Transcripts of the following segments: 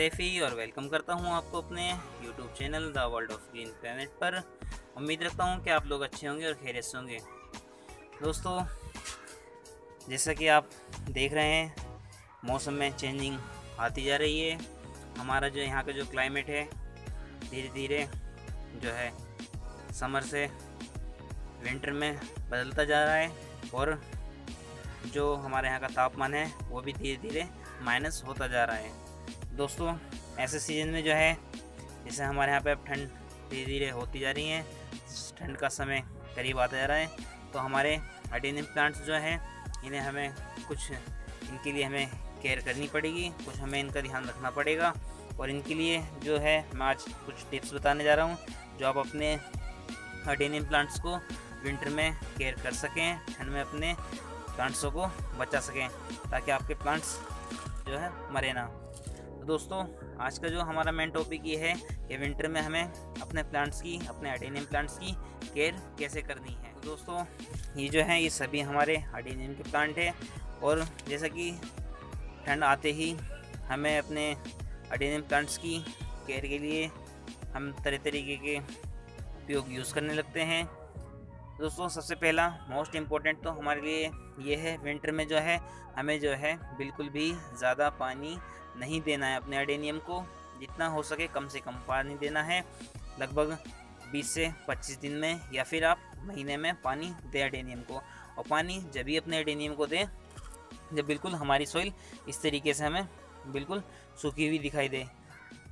सैफ़ी और वेलकम करता हूँ आपको अपने YouTube channel the world of green planet पर। उम्मीद रखता हूँ कि आप लोग अच्छे होंगे और खैरियत से होंगे। दोस्तों, जैसा कि आप देख रहे हैं, मौसम में चेंजिंग आती जा रही है। हमारा जो यहाँ का जो क्लाइमेट है धीरे धीरे जो है समर से विंटर में बदलता जा रहा है और जो हमारे यहाँ का तापमान है, वो भी धीरे धीरे माइनस होता जा रहा है। दोस्तों, ऐसे सीज़न में जो है, जैसे हमारे यहाँ पे अब ठंड धीरे धीरे होती जा रही है, ठंड का समय करीब आता जा रहा है तो हमारे अडेनियम प्लांट्स जो हैं, इन्हें हमें कुछ, इनके लिए हमें केयर करनी पड़ेगी, कुछ हमें इनका ध्यान रखना पड़ेगा, और इनके लिए जो है, मैं आज कुछ टिप्स बताने जा रहा हूँ, जो आप अपने अडेनियम प्लांट्स को विंटर में केयर कर सकें, ठंड में अपने प्लांट्सों को बचा सकें, ताकि आपके प्लांट्स जो है, मरे ना। दोस्तों, आज का जो हमारा मेन टॉपिक ये है कि विंटर में हमें अपने प्लांट्स की, अपने अडेनियम प्लांट्स की केयर कैसे करनी है। तो दोस्तों, ये जो है, ये सभी हमारे अडेनियम के प्लांट है और जैसा कि ठंड आते ही हमें अपने अडेनियम प्लांट्स की केयर के लिए हम तरह तरीके के उपयोग यूज़ करने लगते हैं। दोस्तों, सबसे पहला मोस्ट इम्पोर्टेंट तो हमारे लिए ये है विंटर में जो है, हमें जो है, बिल्कुल भी ज़्यादा पानी नहीं देना है अपने अडेनियम को। जितना हो सके कम से कम पानी देना है। लगभग 20 से 25 दिन में या फिर आप महीने में पानी दें अडेनियम को। और पानी जब भी अपने अडेनियम को दें, जब बिल्कुल हमारी सॉइल इस तरीके से हमें बिल्कुल सूखी हुई दिखाई दे।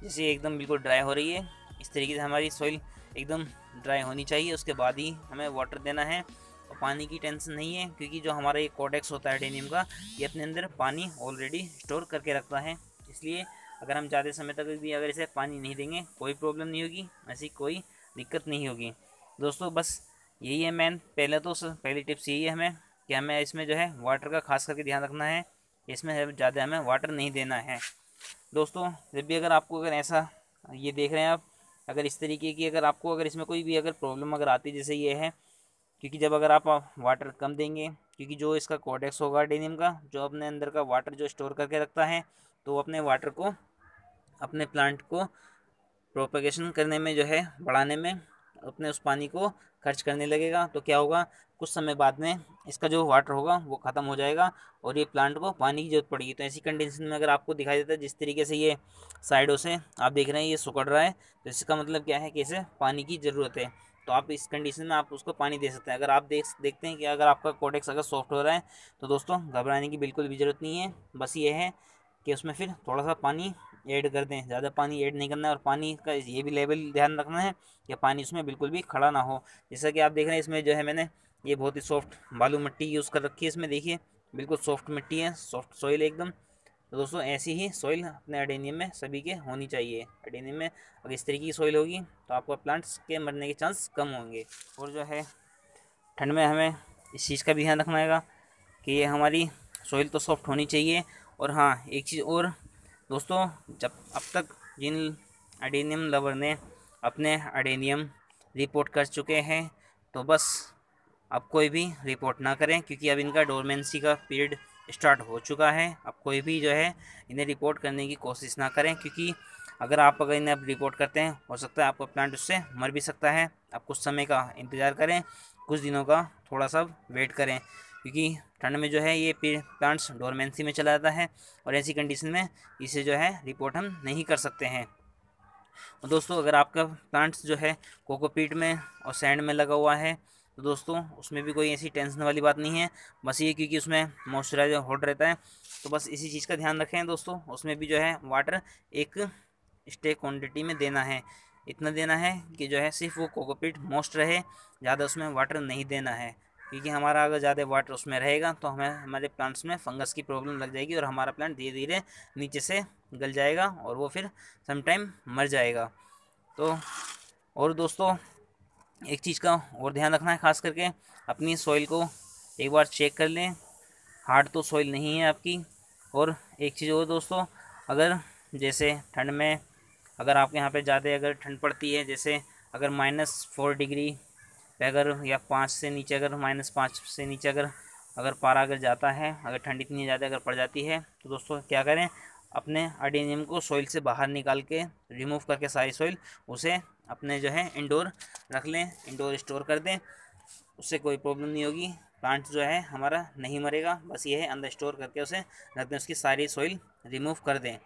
जैसे एकदम बिल्कुल ड्राई हो रही है, इस तरीके से हमारी सॉइल एकदम ड्राई होनी चाहिए। उसके बाद ही हमें वाटर देना है। और पानी की टेंशन नहीं है, क्योंकि जो हमारा ये कोडेक्स होता है डेनियम का, ये अपने अंदर पानी ऑलरेडी स्टोर करके रखता है। इसलिए अगर हम ज़्यादा समय तक भी अगर इसे पानी नहीं देंगे, कोई प्रॉब्लम नहीं होगी, ऐसी कोई दिक्कत नहीं होगी। दोस्तों, बस यही है मैन पहले तो पहली टिप्स यही है हमें कि हमें इसमें जो है वाटर का खास करके ध्यान रखना है। इसमें ज़्यादा हमें वाटर नहीं देना है। दोस्तों, जब भी अगर आपको अगर ऐसा ये देख रहे हैं आप, अगर इस तरीके की अगर आपको अगर इसमें कोई भी अगर प्रॉब्लम अगर आती जैसे ये है, क्योंकि जब अगर आप वाटर कम देंगे, क्योंकि जो इसका कोडेक्स होगा डेनियम का, जो अपने अंदर का वाटर जो स्टोर करके रखता है तो वो अपने वाटर को, अपने प्लांट को प्रोपगेशन करने में जो है, बढ़ाने में, अपने उस पानी को खर्च करने लगेगा। तो क्या होगा? कुछ समय बाद में इसका जो वाटर होगा, वो ख़त्म हो जाएगा और ये प्लांट को पानी की ज़रूरत पड़ेगी। तो ऐसी कंडीशन में अगर आपको दिखाई देता है, जिस तरीके से ये साइडों से आप देख रहे हैं, ये सुकड़ रहा है तो इसका मतलब क्या है कि इसे पानी की ज़रूरत है। तो आप इस कंडीशन में आप उसको पानी दे सकते हैं। अगर आप देख, देखते हैं कि अगर आपका कोटेक्स अगर सॉफ्ट हो रहा है तो दोस्तों घबराने की बिल्कुल भी ज़रूरत नहीं है। बस ये है कि उसमें फिर थोड़ा सा पानी ऐड कर दें, ज़्यादा पानी ऐड नहीं करना है और पानी का ये भी लेवल ध्यान रखना है कि पानी उसमें बिल्कुल भी खड़ा ना हो। जैसा कि आप देख रहे हैं, इसमें जो है मैंने ये बहुत ही सॉफ्ट बालू मिट्टी यूज़ कर रखी है इसमें, देखिए, बिल्कुल सॉफ्ट मिट्टी है, सॉफ्ट सॉइल एकदम। तो दोस्तों, ऐसी ही सॉइल अपने अडेनियम में सभी के होनी चाहिए। अडेनियम में अगर इस तरीके की सॉइल होगी तो आपका प्लांट्स के मरने के चांस कम होंगे। और जो है, ठंड में हमें इस चीज़ का भी ध्यान रखना है कि ये हमारी सॉइल तो सॉफ्ट होनी चाहिए और हाँ एक चीज़ और, दोस्तों, जब अब तक जिन अडेनियम लवर ने अपने अडेनियम रिपोर्ट कर चुके हैं तो बस अब कोई भी रिपोर्ट ना करें, क्योंकि अब इनका डोरमेंसी का पीरियड स्टार्ट हो चुका है। अब कोई भी जो है, इन्हें रिपोर्ट करने की कोशिश ना करें, क्योंकि अगर आप अगर इन्हें अब रिपोर्ट करते हैं, हो सकता है आपका प्लांट उससे मर भी सकता है। आप कुछ समय का इंतज़ार करें, कुछ दिनों का थोड़ा सा वेट करें, क्योंकि ठंड में जो है ये प्लांट्स डोरमेंसी में चला जाता है और ऐसी कंडीशन में इसे जो है रिपोर्ट हम नहीं कर सकते हैं। और दोस्तों, अगर आपका प्लांट्स जो है कोकोपीट में और सैंड में लगा हुआ है तो दोस्तों, उसमें भी कोई ऐसी टेंशन वाली बात नहीं है। बस ये क्योंकि उसमें मॉइस्चराइजर हॉट रहता है तो बस इसी चीज़ का ध्यान रखें दोस्तों। उसमें भी जो है वाटर एक स्टे क्वान्टिटी में देना है। इतना देना है कि जो है सिर्फ़ वो कोकोपीट मोस्ट रहे, ज़्यादा उसमें वाटर नहीं देना है। क्योंकि हमारा अगर ज़्यादा वाटर उसमें रहेगा तो हमें, हमारे प्लांट्स में फंगस की प्रॉब्लम लग जाएगी और हमारा प्लांट धीरे धीरे नीचे से गल जाएगा और वो फिर समटाइम मर जाएगा। तो और दोस्तों, एक चीज़ का और ध्यान रखना है, ख़ास करके अपनी सॉइल को एक बार चेक कर लें। हार्ड तो सॉइल नहीं है आपकी। और एक चीज़ और दोस्तों, अगर जैसे ठंड में, अगर आपके यहाँ पे ज़्यादा अगर ठंड पड़ती है, जैसे अगर माइनस फोर डिग्री अगर या पाँच से नीचे अगर माइनस पाँच से नीचे अगर अगर पारा अगर जाता है, अगर ठंड इतनी ज़्यादा अगर पड़ जाती है तो दोस्तों क्या करें? अपने अडीनियम को सॉइल से बाहर निकाल के रिमूव करके सारी सॉइल उसे अपने जो है इंडोर रख लें इंडोर स्टोर कर दें। उससे कोई प्रॉब्लम नहीं होगी। प्लांट जो है हमारा नहीं मरेगा, बस ये है अंदर स्टोर करके उसे रख दें, उसकी सारी सॉइल रिमूव कर दें।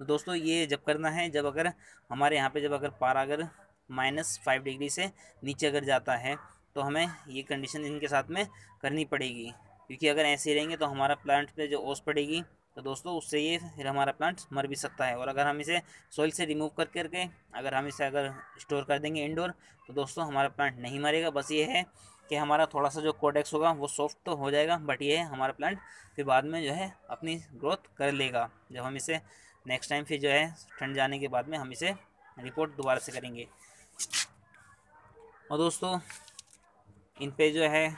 तो दोस्तों ये जब करना है, जब अगर हमारे यहाँ पे जब अगर पारा अगर माइनस फाइव डिग्री से नीचे अगर जाता है तो हमें ये कंडीशन इनके साथ में करनी पड़ेगी। क्योंकि अगर ऐसे रहेंगे तो हमारा प्लांट पे जो ओस पड़ेगी तो दोस्तों, उससे ये फिर हमारा प्लांट मर भी सकता है। और अगर हम इसे सॉइल से रिमूव कर करके, अगर हम इसे अगर स्टोर कर देंगे इंडोर तो दोस्तों, हमारा प्लांट नहीं मरेगा। बस ये है कि हमारा थोड़ा सा जो कोडेक्स होगा, वो सॉफ्ट तो हो जाएगा बट ये है हमारा प्लांट फिर बाद में जो है, अपनी ग्रोथ कर लेगा। जब हम इसे नेक्स्ट टाइम फिर जो है, ठंड जाने के बाद में हम इसे रिपोर्ट दोबारा से करेंगे। और दोस्तों, इन पे जो है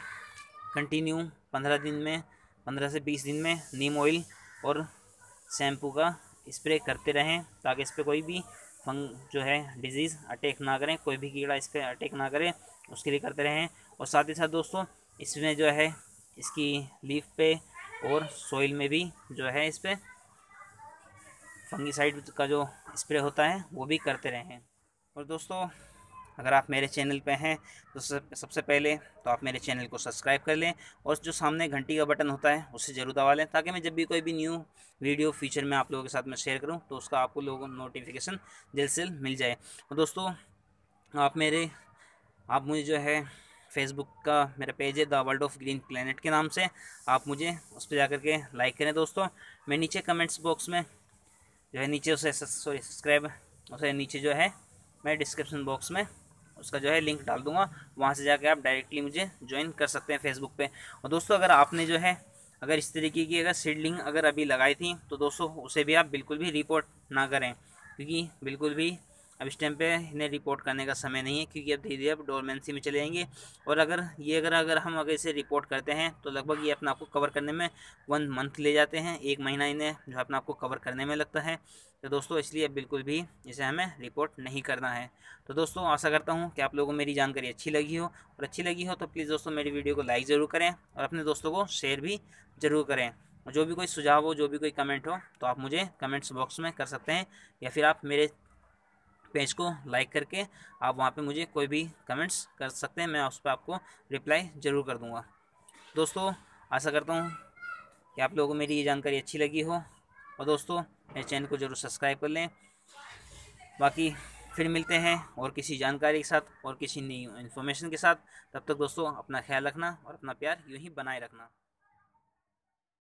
कंटिन्यू पंद्रह दिन में, पंद्रह से बीस दिन में नीम ऑयल और शैम्पू का स्प्रे करते रहें, ताकि इस पर कोई भी फंग, जो है डिज़ीज़ अटैक ना करें, कोई भी कीड़ा इस पर अटैक ना करे, उसके लिए करते रहें। और साथ ही साथ दोस्तों, इसमें जो है, इसकी लीफ पे और सोइल में भी जो है, इस पर फंगीसाइड का जो स्प्रे होता है, वो भी करते रहें। और दोस्तों अगर आप मेरे चैनल पे हैं तो सबसे पहले तो आप मेरे चैनल को सब्सक्राइब कर लें और जो सामने घंटी का बटन होता है, उसे ज़रूर दबा लें ताकि मैं जब भी कोई भी न्यू वीडियो फीचर में आप लोगों के साथ में शेयर करूँ तो उसका आपको लोगों को नोटिफिकेशन जल्द से जल्द मिल जाए। और दोस्तों, आप मेरे, आप मुझे जो है फेसबुक का मेरा पेज है the world of green planet के नाम से, आप मुझे उस पर जा के लाइक करें दोस्तों। मैं नीचे कमेंट्स बॉक्स में जो है, नीचे उसे सॉरी सब्सक्राइब उसे नीचे जो है, मैं डिस्क्रिप्शन बॉक्स में उसका जो है लिंक डाल दूँगा। वहाँ से जाकर आप डायरेक्टली मुझे ज्वाइन कर सकते हैं फेसबुक पे। और दोस्तों, अगर आपने जो है, अगर इस तरीके की अगर सीडलिंग अगर अभी लगाई थी तो दोस्तों, उसे भी आप बिल्कुल भी रिपोर्ट ना करें। क्योंकि बिल्कुल भी अब इस टाइम पे इन्हें रिपोर्ट करने का समय नहीं है, क्योंकि अब धीरे धीरे अब डोरमेंसी में चले जाएँगे। और अगर ये अगर अगर हम अगर इसे रिपोर्ट करते हैं तो लगभग ये अपने आपको कवर करने में वन मंथ ले जाते हैं, एक महीना इन्हें जो अपने आपको कवर करने में लगता है। तो दोस्तों, इसलिए अब बिल्कुल भी इसे हमें रिपोर्ट नहीं करना है। तो दोस्तों, आशा करता हूँ कि आप लोगों को मेरी जानकारी अच्छी लगी हो। और अच्छी लगी हो तो प्लीज़ दोस्तों, मेरी वीडियो को लाइक ज़रूर करें और अपने दोस्तों को शेयर भी ज़रूर करें। और जो भी कोई सुझाव हो, जो भी कोई कमेंट हो तो आप मुझे कमेंट्स बॉक्स में कर सकते हैं या फिर आप मेरे पेज को लाइक करके आप वहाँ पे मुझे कोई भी कमेंट्स कर सकते हैं, मैं उस पर आपको रिप्लाई ज़रूर कर दूँगा। दोस्तों, आशा करता हूँ कि आप लोगों को मेरी ये जानकारी अच्छी लगी हो और दोस्तों, मेरे चैनल को ज़रूर सब्सक्राइब कर लें। बाकी फिर मिलते हैं और किसी जानकारी के साथ और किसी नई इन्फॉर्मेशन के साथ। तब तक दोस्तों, अपना ख्याल रखना और अपना प्यार यूँ ही बनाए रखना।